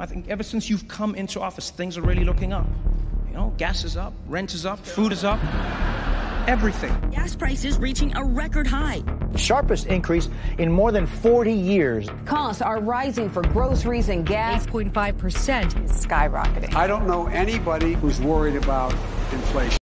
I think ever since you've come into office, things are really looking up. You know, gas is up, rent is up, food is up, everything. Gas prices reaching a record high. Sharpest increase in more than 40 years. Costs are rising for groceries and gas. 8.5% is skyrocketing. I don't know anybody who's worried about inflation.